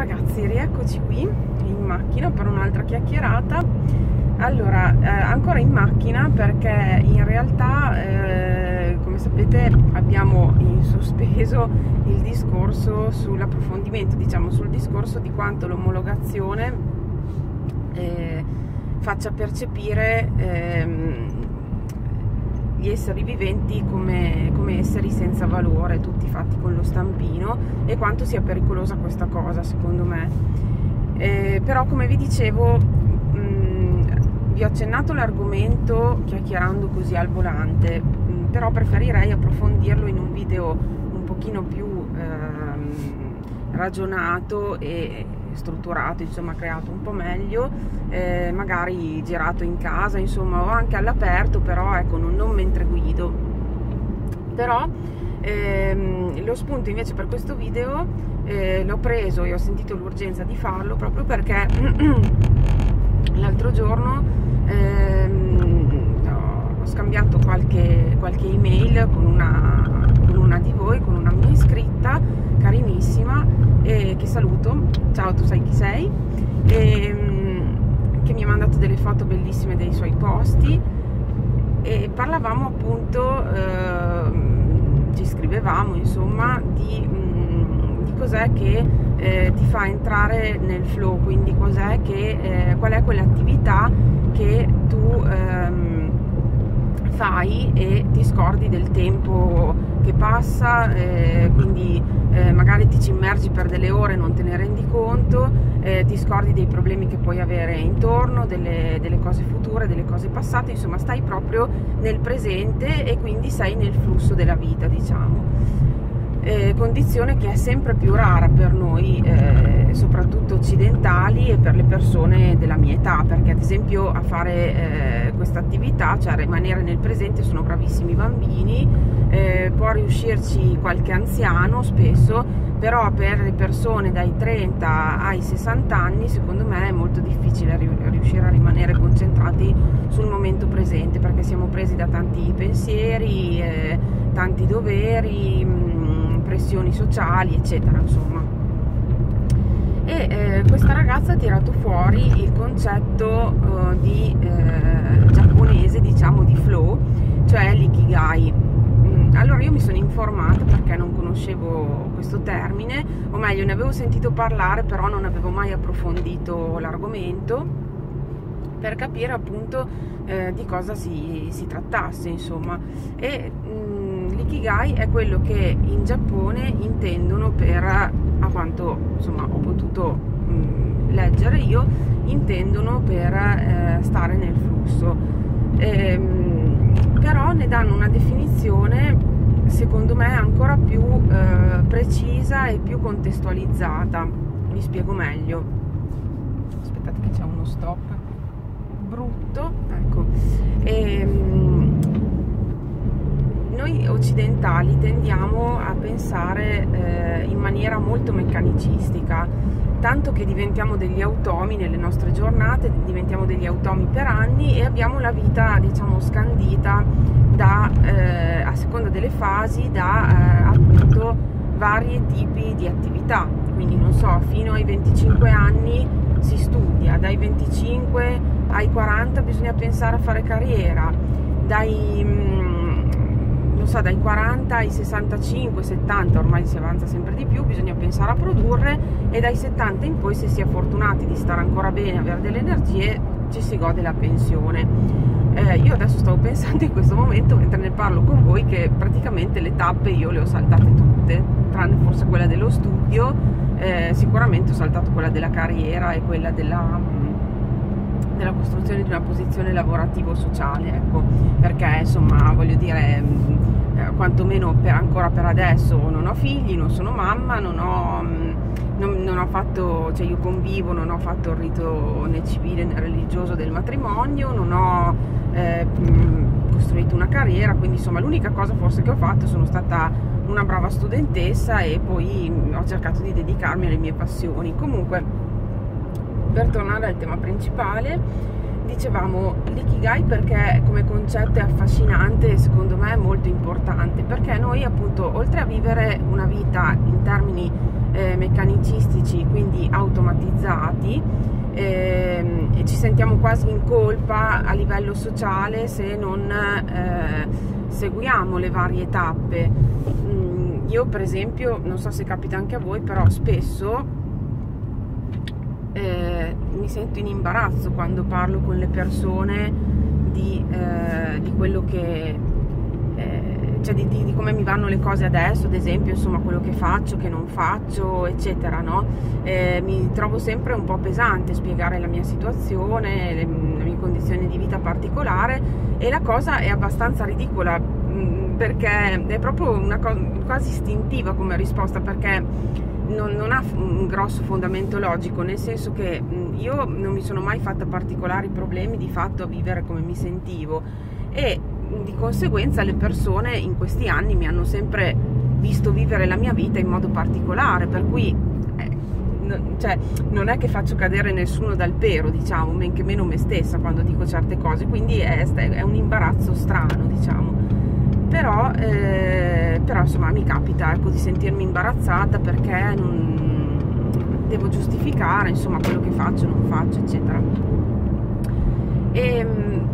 ragazzi, rieccoci qui in macchina per un'altra chiacchierata. Allora, eh, ancora in macchina perché in realtà, eh, come sapete, abbiamo in sospeso il discorso sull'approfondimento, diciamo sul discorso di quanto l'omologazione eh, faccia percepire ehm, gli esseri viventi come, come, esseri senza valore, tutti fatti con lo stampino e quanto sia pericolosa questa cosa secondo me. Eh, però come vi dicevo, mh, vi ho accennato l'argomento chiacchierando così al volante, mh, però preferirei approfondirlo in un video un pochino più ragionato e strutturato, insomma creato un po' meglio, eh, magari girato in casa, insomma, o anche all'aperto, però ecco, non, non mentre guido. Però ehm, lo spunto invece per questo video eh, l'ho preso e ho sentito l'urgenza di farlo proprio perché l'altro giorno ehm, ho scambiato qualche, qualche email con una, con una di voi, con una mia iscritta carinissima e che saluto, ciao tu sai chi sei, e, mm, che mi ha mandato delle foto bellissime dei suoi posti. E parlavamo appunto, eh, ci scrivevamo insomma di, mm, di cos'è che eh, ti fa entrare nel flow, quindi cos'è che, eh, qual è quell'attività che tu ehm, fai e ti scordi del tempo che passa, eh, quindi eh, magari ti ci immergi per delle ore e non te ne rendi conto, eh, ti scordi dei problemi che puoi avere intorno, delle, delle, cose future, delle cose passate, insomma stai proprio nel presente e quindi sei nel flusso della vita, diciamo. Eh, condizione che è sempre più rara per noi, eh, soprattutto occidentali e per le persone della mia età, perché ad esempio a fare eh, questa attività, cioè a rimanere nel presente, sono bravissimi bambini, eh, può riuscirci qualche anziano spesso, però per le persone dai 30 ai 60 anni secondo me è molto difficile riuscire a rimanere concentrati sul momento presente perché siamo presi da tanti pensieri, eh, tanti doveri, mm, pressioni sociali, eccetera, insomma. E eh, questa ragazza ha tirato fuori il concetto uh, di eh, giapponese, diciamo di flow, cioè l'ikigai allora io mi sono informata perché non conoscevo questo termine, o meglio ne avevo sentito parlare però non avevo mai approfondito l'argomento per capire appunto eh, di cosa si, si, trattasse insomma e mh, l'ikigai è quello che in Giappone intendono per a quanto insomma ho potuto mh, mm, leggere io intendono per eh, stare nel flusso ehm, però ne danno una definizione secondo me ancora più eh, precisa e più contestualizzata. Mi spiego meglio. Aspettate che c'è uno stop brutto. Ecco. Ehm, noi occidentali tendiamo a pensare eh, in maniera molto meccanicistica, tanto che diventiamo degli automi nelle nostre giornate, diventiamo degli automi per anni e abbiamo la vita, diciamo, scandita da, eh, a seconda delle fasi da eh, appunto vari tipi di attività. Quindi non so fino ai 25 anni si studia dai 25 ai 40 bisogna pensare a fare carriera dai mm, so, dai 40 ai 65, 70, ormai si avanza sempre di più, bisogna pensare a produrre e dai 70 in poi se si è fortunati di stare ancora bene, avere delle energie, ci si gode la pensione. Eh, io adesso stavo pensando in questo momento mentre ne parlo con voi che praticamente le tappe io le ho saltate tutte tranne forse quella dello studio eh, sicuramente ho saltato quella della carriera e quella della, della costruzione di una posizione lavorativo-sociale ecco. Perché insomma voglio dire eh, quantomeno per ancora per adesso non ho figli non sono mamma non ho non, non, ho fatto, cioè io convivo, non ho fatto il rito né civile né religioso del matrimonio, non ho eh, costruito una carriera, quindi insomma l'unica cosa forse che ho fatto sono stata una brava studentessa e poi ho cercato di dedicarmi alle mie passioni. Comunque, per tornare al tema principale, dicevamo l'ikigai perché come concetto è affascinante e secondo me è molto importante perché noi appunto oltre a vivere una vita in termini eh, meccanicistici, quindi automatizzati, eh, ci sentiamo quasi in colpa a livello sociale se non eh, seguiamo le varie tappe. Mm, io per esempio, non so se capita anche a voi, però spesso eh, mi sento in imbarazzo quando parlo con le persone di, eh, di quello che eh, cioè di, di, di, come mi vanno le cose adesso, ad esempio, insomma, quello che faccio, che non faccio, eccetera, no? Eh, mi trovo sempre un po' pesante spiegare la mia situazione, le, la mia condizione di vita particolare e la cosa è abbastanza ridicola mm, perché è proprio una cosa quasi istintiva come risposta perché non, non, ha un grosso fondamento logico, nel senso che mm, io non mi sono mai fatta particolari problemi di fatto a vivere come mi sentivo e di conseguenza le persone in questi anni mi hanno sempre visto vivere la mia vita in modo particolare, per cui eh, non, cioè, non è che faccio cadere nessuno dal pero, diciamo, men che meno me stessa quando dico certe cose, quindi è, è un imbarazzo strano, diciamo. Però, eh, però, insomma mi capita ecco, di sentirmi imbarazzata perché non, devo giustificare insomma quello che faccio, non faccio, eccetera. E, ehm,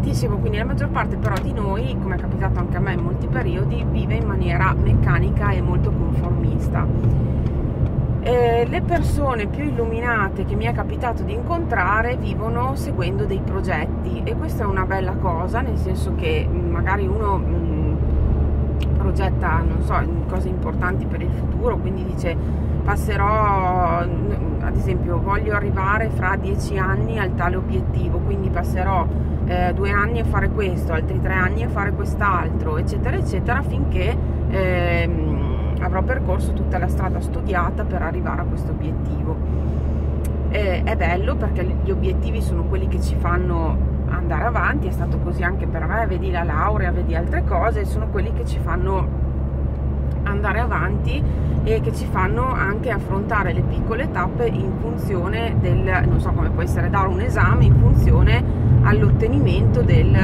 dicevo quindi la maggior parte però di noi come è capitato anche a me in molti periodi vive in maniera meccanica e molto conformista eh, le persone più illuminate che mi è capitato di incontrare vivono seguendo dei progetti e questa è una bella cosa nel senso che mm, magari uno mh, mm, progetta non so cose importanti per il futuro quindi dice passerò ad esempio voglio arrivare fra dieci anni al tale obiettivo quindi passerò eh, due anni a fare questo, altri tre anni a fare quest'altro, eccetera, eccetera, finché ehm, avrò percorso tutta la strada studiata per arrivare a questo obiettivo. Eh, è bello perché gli obiettivi sono quelli che ci fanno andare avanti, è stato così anche per me, vedi la laurea, vedi altre cose, sono quelli che ci fanno andare avanti e che ci fanno anche affrontare le piccole tappe in funzione del, non so come può essere dare un esame, in funzione all'ottenimento del,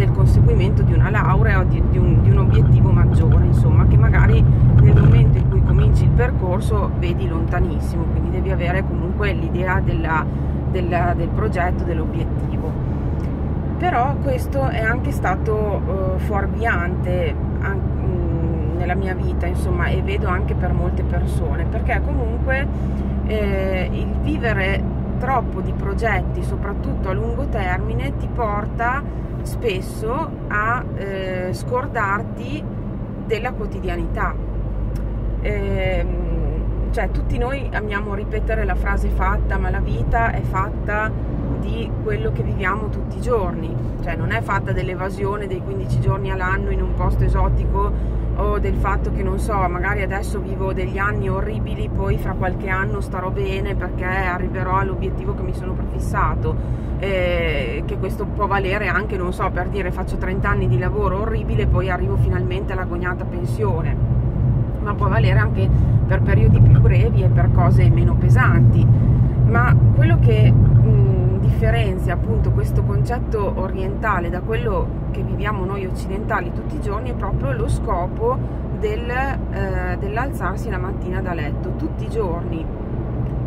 del, conseguimento di una laurea o di, di, un, di un obiettivo maggiore, insomma, che magari nel momento in cui cominci il percorso vedi lontanissimo, quindi devi avere comunque l'idea della, della, del progetto, dell'obiettivo. Però questo è anche stato uh, fuorviante anche, nella mia vita, insomma, e vedo anche per molte persone, perché comunque eh, il vivere troppo di progetti, soprattutto a lungo termine, ti porta spesso a eh, scordarti della quotidianità. Eh, cioè, tutti noi amiamo ripetere la frase fatta, ma la vita è fatta di quello che viviamo tutti i giorni, cioè non è fatta dell'evasione dei 15 giorni all'anno in un posto esotico o del fatto che non so, magari adesso vivo degli anni orribili, poi fra qualche anno starò bene perché arriverò all'obiettivo che mi sono prefissato, eh, che questo può valere anche, non so, per dire faccio 30 anni di lavoro orribile poi arrivo finalmente all'agognata pensione, ma può valere anche per periodi più brevi e per cose meno pesanti. Ma quello che mh, differenzia appunto questo concetto orientale da quello che viviamo noi occidentali tutti i giorni è proprio lo scopo del, eh, dell'alzarsi la mattina da letto, tutti i giorni.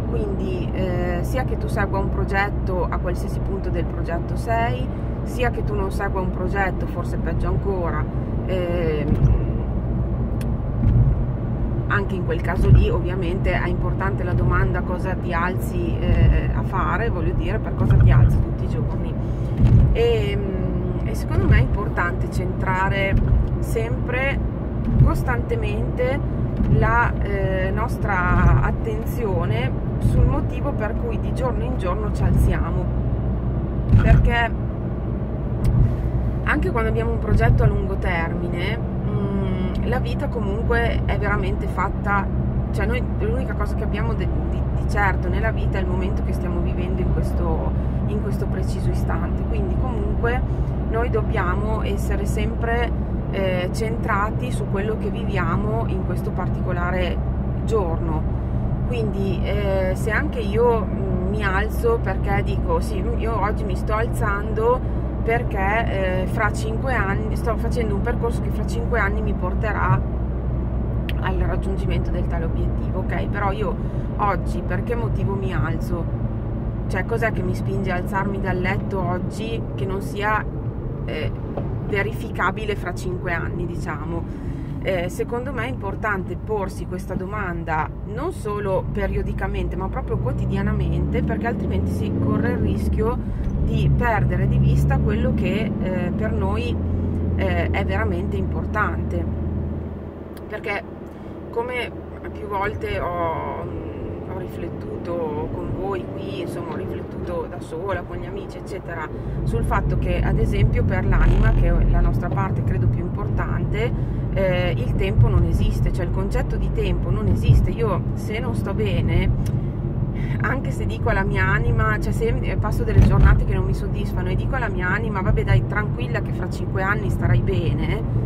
Quindi eh, sia che tu segua un progetto a qualsiasi punto del progetto sei, sia che tu non segua un progetto, forse peggio ancora, eh, anche in quel caso lì ovviamente è importante la domanda cosa ti alzi eh, a fare, voglio dire per cosa ti alzi tutti i giorni. E, ehm, e secondo me è importante centrare sempre, costantemente la eh, nostra attenzione sul motivo per cui di giorno in giorno ci alziamo. Perché anche quando abbiamo un progetto a lungo termine, mh, mm, la vita comunque è veramente fatta, cioè noi l'unica cosa che abbiamo di, di, di certo nella vita è il momento che stiamo vivendo in questo, in questo preciso istante. Quindi comunque noi dobbiamo essere sempre eh, centrati su quello che viviamo in questo particolare giorno. Quindi eh, se anche io mm, mi alzo perché dico sì, io oggi mi sto alzando perché eh, fra cinque anni sto facendo un percorso che fra cinque anni mi porterà al raggiungimento del tale obiettivo, ok? Però io oggi per che motivo mi alzo? Cioè cos'è che mi spinge a alzarmi dal letto oggi che non sia eh, verificabile fra cinque anni, diciamo? Eh, secondo me è importante porsi questa domanda non solo periodicamente ma proprio quotidianamente perché altrimenti si corre il rischio di perdere di vista quello che eh, per noi eh, è veramente importante perché come più volte ho, riflettuto con voi qui, insomma ho riflettuto da sola, con gli amici, eccetera, sul fatto che ad esempio per l'anima, che è la nostra parte credo più importante, eh, il tempo non esiste, cioè il concetto di tempo non esiste. Io se non sto bene, anche se dico alla mia anima, cioè se passo delle giornate che non mi soddisfano e dico alla mia anima, vabbè dai, tranquilla che fra cinque anni starai bene,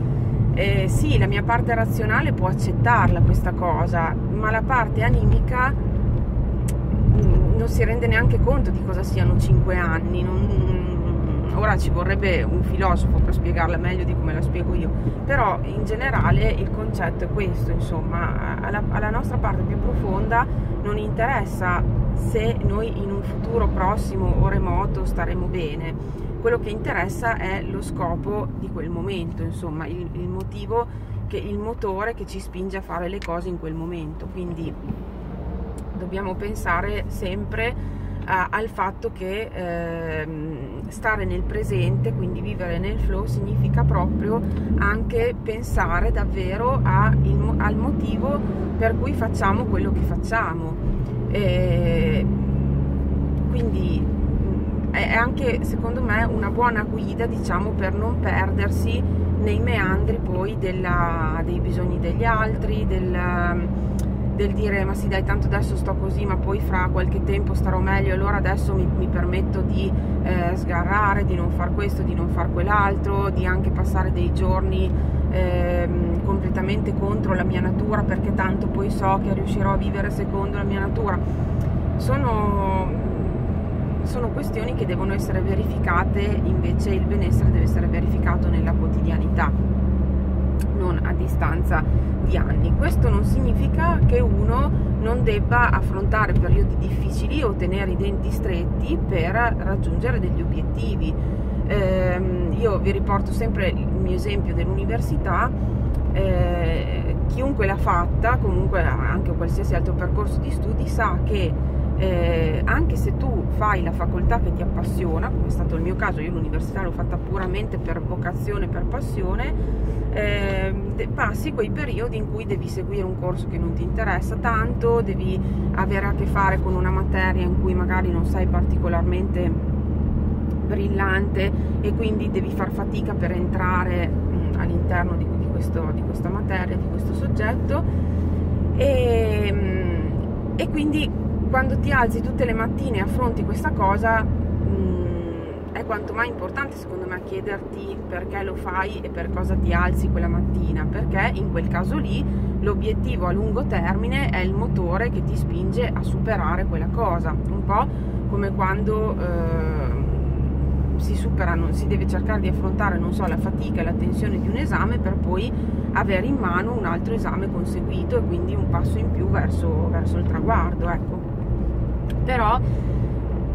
eh, sì, la mia parte razionale può accettarla questa cosa, ma la parte animica non si rende neanche conto di cosa siano cinque anni. Non, ora ci vorrebbe un filosofo per spiegarla meglio di come la spiego io, però in generale il concetto è questo, insomma, alla, alla nostra parte più profonda non interessa se noi in un futuro prossimo o remoto staremo bene quello che interessa è lo scopo di quel momento, insomma, il, il motivo, che, il motore che ci spinge a fare le cose in quel momento. Quindi dobbiamo pensare sempre uh, al fatto che eh, stare nel presente, quindi vivere nel flow, significa proprio anche pensare davvero a, il, al motivo per cui facciamo quello che facciamo. E quindi è anche secondo me una buona guida diciamo per non perdersi nei meandri poi della, dei bisogni degli altri del, del, dire ma sì dai tanto adesso sto così ma poi fra qualche tempo starò meglio allora adesso mi, mi permetto di eh, sgarrare di non far questo di non far quell'altro di anche passare dei giorni eh, completamente contro la mia natura perché tanto poi so che riuscirò a vivere secondo la mia natura. Sono sono questioni che devono essere verificate, invece il benessere deve essere verificato nella quotidianità, non a distanza di anni. Questo non significa che uno non debba affrontare periodi difficili o tenere i denti stretti per raggiungere degli obiettivi. Eh, io vi riporto sempre il mio esempio dell'università. Eh, chiunque l'ha fatta, comunque anche qualsiasi altro percorso di studi, sa che eh, anche se tu fai la facoltà che ti appassiona, come è stato il mio caso, io l'università l'ho fatta puramente per vocazione, per passione, eh, passi quei periodi in cui devi seguire un corso che non ti interessa tanto, devi avere a che fare con una materia in cui magari non sei particolarmente brillante e quindi devi far fatica per entrare mh, mm, all'interno di, di, questo, di, questa materia, di questo soggetto. E, mh, e quindi quando ti alzi tutte le mattine e affronti questa cosa mh, mm, è quanto mai importante secondo me chiederti perché lo fai e per cosa ti alzi quella mattina perché in quel caso lì l'obiettivo a lungo termine è il motore che ti spinge a superare quella cosa. Un po' come quando eh, si superano, si deve cercare di affrontare, non so, la fatica e la tensione di un esame per poi avere in mano un altro esame conseguito e quindi un passo in più verso, verso il traguardo, ecco però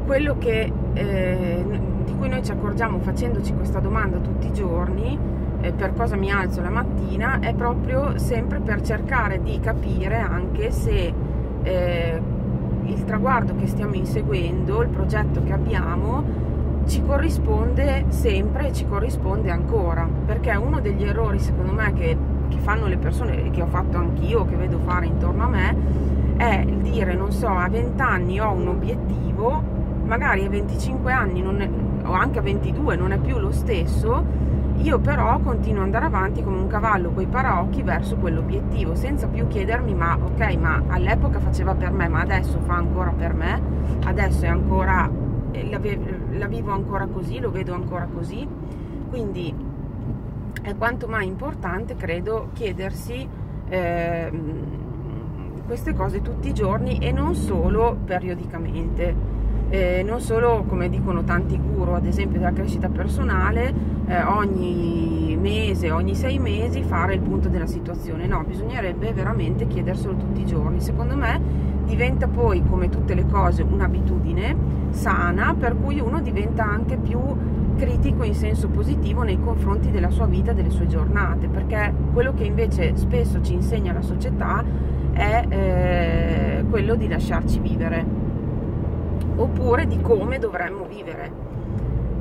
quello che, eh, di cui noi ci accorgiamo facendoci questa domanda tutti i giorni, eh, per cosa mi alzo la mattina, è proprio sempre per cercare di capire anche se eh, il traguardo che stiamo inseguendo, il progetto che abbiamo, ci corrisponde sempre e ci corrisponde ancora, perché uno degli errori secondo me che, che fanno le persone, che ho fatto anch'io, che vedo fare intorno a me, è il dire, non so, a 20 anni ho un obiettivo, magari a 25 anni è, o anche a 22 non è più lo stesso, io però continuo ad andare avanti come un cavallo coi paraocchi verso quell'obiettivo, senza più chiedermi ma ok, ma all'epoca faceva per me, ma adesso fa ancora per me, adesso è ancora, eh, la, la vivo ancora così, lo vedo ancora così, quindi è quanto mai importante, credo, chiedersi... Eh, queste cose tutti i giorni e non solo periodicamente. eh, non solo come dicono tanti guru ad esempio della crescita personale eh, ogni mese ogni sei mesi fare il punto della situazione no bisognerebbe veramente chiederselo tutti i giorni secondo me diventa poi come tutte le cose un'abitudine sana per cui uno diventa anche più critico in senso positivo nei confronti della sua vita, delle sue giornate, perché quello che invece spesso ci insegna la società è eh, quello di lasciarci vivere, oppure di come dovremmo vivere.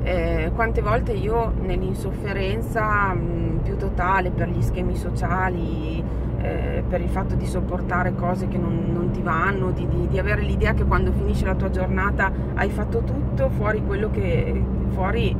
Eh, quante volte io nell'insofferenza mh, più totale per gli schemi sociali, eh, per il fatto di sopportare cose che non, non ti vanno, di, di, di, avere l'idea che quando finisce la tua giornata hai fatto tutto fuori quello che, fuori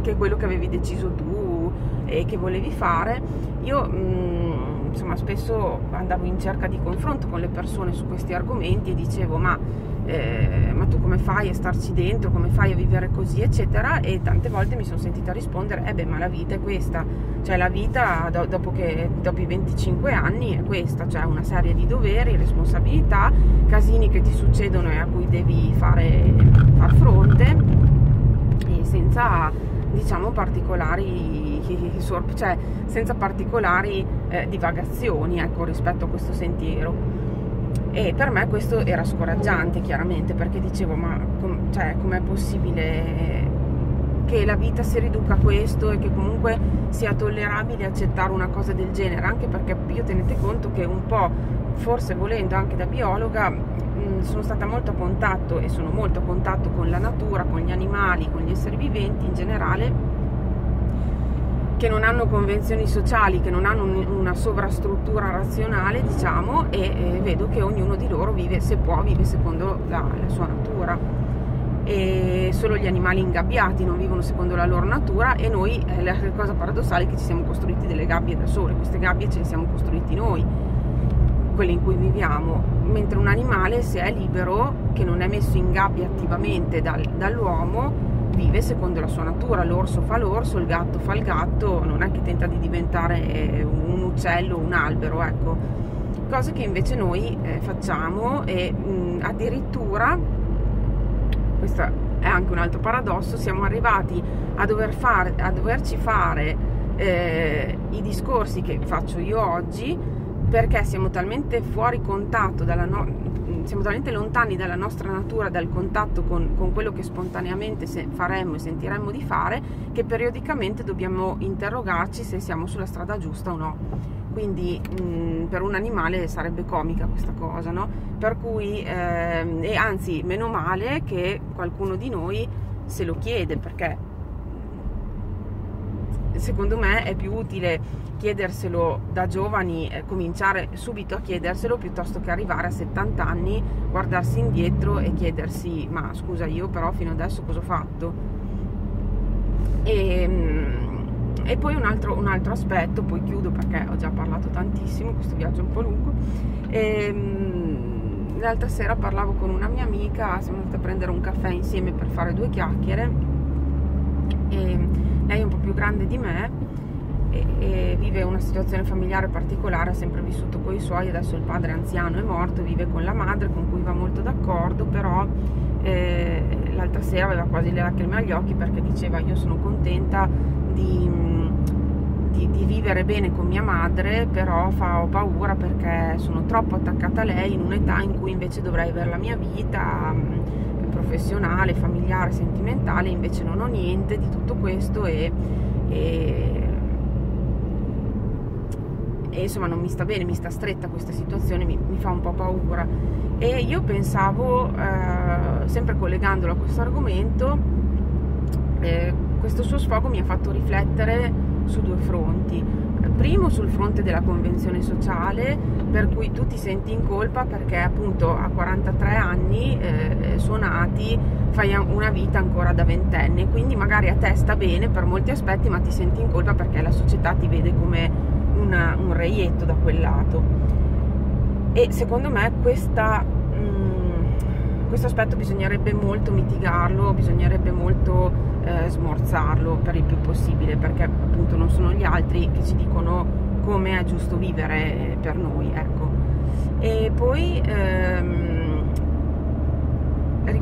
che quello che avevi deciso tu e che volevi fare, io mh, mm, insomma spesso andavo in cerca di confronto con le persone su questi argomenti e dicevo ma, eh, ma tu come fai a starci dentro, come fai a vivere così? eccetera e tante volte mi sono sentita rispondere eh beh ma la vita è questa, cioè la vita do, dopo, che, dopo i 25 anni è questa, cioè una serie di doveri, responsabilità, casini che ti succedono e a cui devi fare, far fronte e senza diciamo particolari cioè senza particolari eh, divagazioni ecco, rispetto a questo sentiero. E per me questo era scoraggiante chiaramente perché dicevo ma com- cioè, com'è possibile che la vita si riduca a questo e che comunque sia tollerabile accettare una cosa del genere? Anche perché io tenete conto che un po' forse volendo anche da biologa sono stata molto a contatto e sono molto a contatto con la natura, con gli animali, con gli esseri viventi in generale che non hanno convenzioni sociali, che non hanno una sovrastruttura razionale, diciamo, e, e vedo che ognuno di loro vive, se può, vive secondo la, la sua natura. E solo gli animali ingabbiati non vivono secondo la loro natura e noi, eh, la cosa paradossale è che ci siamo costruiti delle gabbie da sole, queste gabbie ce le siamo costruiti noi quelle in cui viviamo, mentre un animale se è libero, che non è messo in gabbia attivamente dal, dall'uomo, vive secondo la sua natura, l'orso fa l'orso, il gatto fa il gatto, non è che tenta di diventare un uccello un albero, ecco. Cose che invece noi eh, facciamo e mh, addirittura, questo è anche un altro paradosso, siamo arrivati a, dover fare, a doverci fare eh, i discorsi che faccio io oggi perché siamo talmente fuori contatto, no- siamo talmente lontani dalla nostra natura, dal contatto con, con quello che spontaneamente faremmo e sentiremmo di fare, che periodicamente dobbiamo interrogarci se siamo sulla strada giusta o no. Quindi mh, per un animale sarebbe comica questa cosa, no? Per cui, eh, e anzi, meno male che qualcuno di noi se lo chiede, perché secondo me è più utile chiederselo da giovani, eh, cominciare subito a chiederselo piuttosto che arrivare a 70 anni, guardarsi indietro e chiedersi ma scusa io però fino adesso cosa ho fatto? E, ehm, e poi un altro, un altro, aspetto, poi chiudo perché ho già parlato tantissimo, questo viaggio è un po' lungo. E, ehm, l'altra sera parlavo con una mia amica, siamo andate a prendere un caffè insieme per fare due chiacchiere. E lei è un po' più grande di me e, e vive una situazione familiare particolare, ha sempre vissuto con i suoi, adesso il padre anziano è morto, vive con la madre con cui va molto d'accordo, però eh, l'altra sera aveva quasi le lacrime agli occhi perché diceva io sono contenta di, di, di vivere bene con mia madre, però fa, ho paura perché sono troppo attaccata a lei in un'età in cui invece dovrei avere la mia vita professionale, familiare, sentimentale, invece non ho niente di tutto questo e, e e insomma non mi sta bene, mi sta stretta questa situazione, mi, mi fa un po' paura. E io pensavo, eh, sempre collegandolo a questo argomento, eh, questo suo sfogo mi ha fatto riflettere su due fronti. Primo sul fronte della convenzione sociale, per cui tu ti senti in colpa perché appunto a 43 anni eh, suonati fai una vita ancora da ventenne, quindi magari a te sta bene per molti aspetti, ma ti senti in colpa perché la società ti vede come una, un reietto da quel lato. E secondo me questa, questo aspetto bisognerebbe molto mitigarlo, bisognerebbe molto eh, smorzarlo per il più possibile perché appunto non sono gli altri che ci dicono come è giusto vivere per noi ecco. E poi ehm,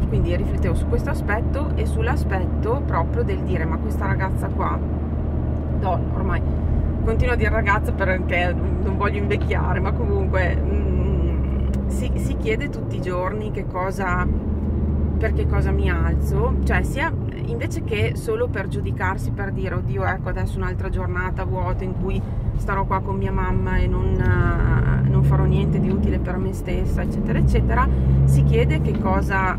quindi riflettevo su questo aspetto e sull'aspetto proprio del dire ma questa ragazza qua, no, ormai continuo a dire ragazza perché non voglio invecchiare, ma comunque mh, si, si chiede tutti i giorni che cosa, per che cosa mi alzo, cioè sia invece che solo per giudicarsi, per dire oddio ecco adesso un'altra giornata vuota in cui starò qua con mia mamma e non, uh, non farò niente di utile per me stessa, eccetera, eccetera, si chiede che cosa,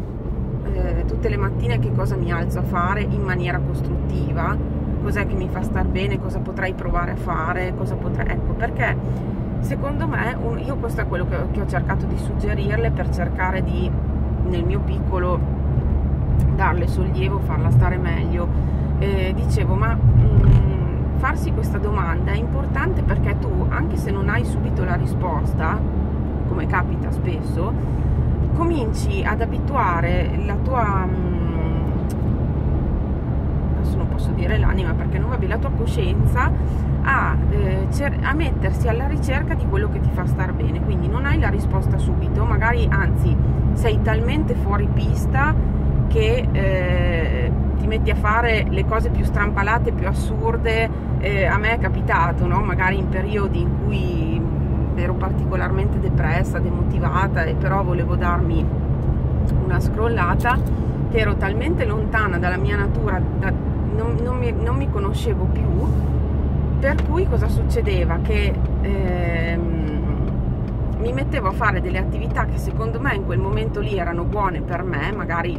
eh, tutte le mattine che cosa mi alzo a fare in maniera costruttiva, cos'è che mi fa star bene, cosa potrei provare a fare, cosa potrei... Ecco, perché secondo me, io questo è quello che, che ho cercato di suggerirle per cercare di, nel mio piccolo, darle sollievo, farla stare meglio. Eh, dicevo, ma... Mh, mm, farsi questa domanda è importante perché tu, anche se non hai subito la risposta, come capita spesso, cominci ad abituare la tua mm, adesso non posso dire l'anima perché non va bene, la tua coscienza a, eh, a, mettersi alla ricerca di quello che ti fa star bene. Quindi non hai la risposta subito, magari anzi sei talmente fuori pista che eh, ti metti a fare le cose più strampalate, più assurde. Eh, a me è capitato, no? magari in periodi in cui ero particolarmente depressa, demotivata e però volevo darmi una scrollata, che ero talmente lontana dalla mia natura, da, non, non, mi, non, mi, conoscevo più, per cui cosa succedeva? Che ehm, mi mettevo a fare delle attività che secondo me in quel momento lì erano buone per me, magari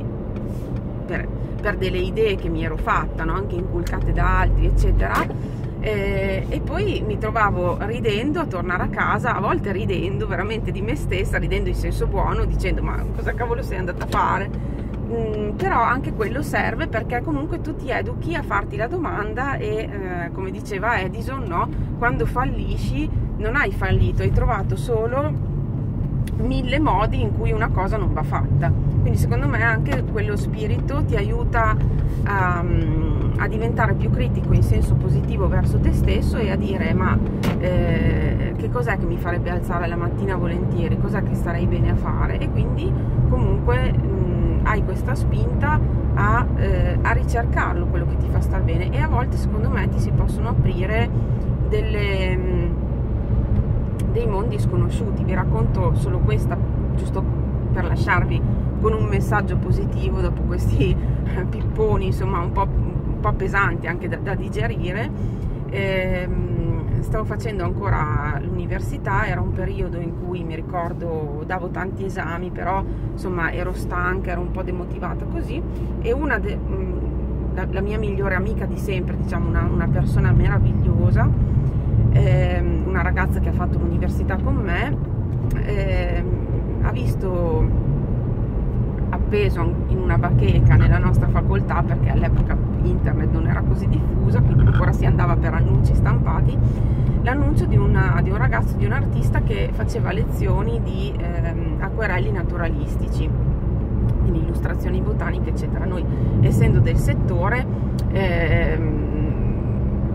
per, per delle idee che mi ero fatta, no? anche inculcate da altri, eccetera. Eh, e poi mi trovavo ridendo a tornare a casa, a volte ridendo veramente di me stessa, ridendo in senso buono, dicendo ma cosa cavolo sei andata a fare? Mm, però anche quello serve perché comunque tu ti educhi a farti la domanda e eh, come diceva Edison, no? quando fallisci non hai fallito, hai trovato solo mille modi in cui una cosa non va fatta. Quindi secondo me anche quello spirito ti aiuta a, a diventare più critico in senso positivo verso te stesso e a dire ma eh, che cos'è che mi farebbe alzare la mattina volentieri, cos'è che starei bene a fare e quindi comunque mh, hai questa spinta a, eh, a ricercarlo quello che ti fa star bene e a volte secondo me ti si possono aprire delle... Mh, dei mondi sconosciuti. Vi racconto solo questa, giusto per lasciarvi con un messaggio positivo dopo questi pipponi, insomma, un po', un po pesanti anche da, da digerire. Eh, stavo facendo ancora l'università, era un periodo in cui mi ricordo davo tanti esami, però insomma ero stanca, ero un po' demotivata così. E una de, la, la, mia migliore amica di sempre, diciamo una, una persona meravigliosa, eh, una ragazza che ha fatto l'università con me, eh, ha visto appeso in una bacheca nella nostra facoltà, perché all'epoca internet non era così diffusa, quindi ancora si andava per annunci stampati, l'annuncio di, una, di un ragazzo, di un artista che faceva lezioni di eh, acquerelli naturalistici, quindi illustrazioni botaniche, eccetera. Noi, essendo del settore, eh,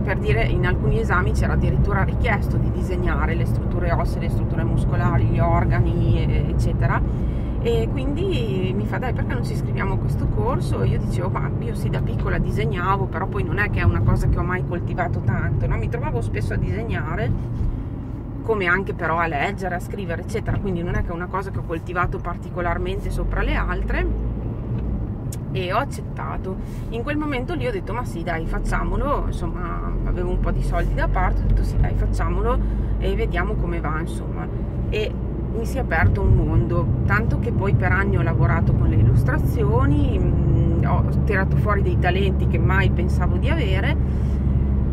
per dire in alcuni esami c'era addirittura richiesto di disegnare le strutture ossee, le strutture muscolari, gli organi, eccetera. E quindi mi fa dai perché non ci iscriviamo a questo corso? E io dicevo ma io sì da piccola disegnavo, però poi non è che è una cosa che ho mai coltivato tanto, no? mi trovavo spesso a disegnare come anche però a leggere, a scrivere eccetera, quindi non è che è una cosa che ho coltivato particolarmente sopra le altre e ho accettato. In quel momento lì ho detto ma sì dai facciamolo, insomma avevo un po' di soldi da parte, ho detto sì dai facciamolo e vediamo come va insomma. E mi si è aperto un mondo, tanto che poi per anni ho lavorato con le illustrazioni, mh, mm, ho tirato fuori dei talenti che mai pensavo di avere,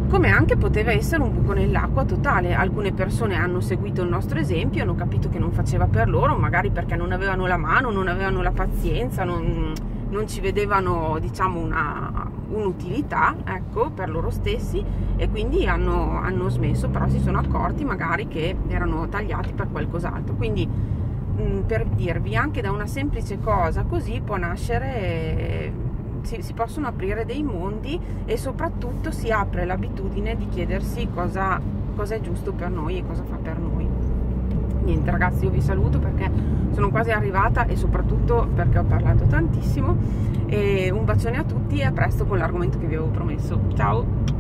come anche poteva essere un buco nell'acqua totale. Alcune persone hanno seguito il nostro esempio, hanno capito che non faceva per loro, magari perché non avevano la mano, non avevano la pazienza, non non ci vedevano diciamo una, un'utilità ecco, per loro stessi e quindi hanno, hanno, smesso, però si sono accorti magari che erano tagliati per qualcos'altro. Quindi mh, per dirvi, anche da una semplice cosa così può nascere, si, si, possono aprire dei mondi e soprattutto si apre l'abitudine di chiedersi cosa, cosa è giusto per noi e cosa fa per noi. Niente ragazzi io vi saluto perché sono quasi arrivata e soprattutto perché ho parlato tantissimo. E un bacione a tutti e a presto con l'argomento che vi avevo promesso. Ciao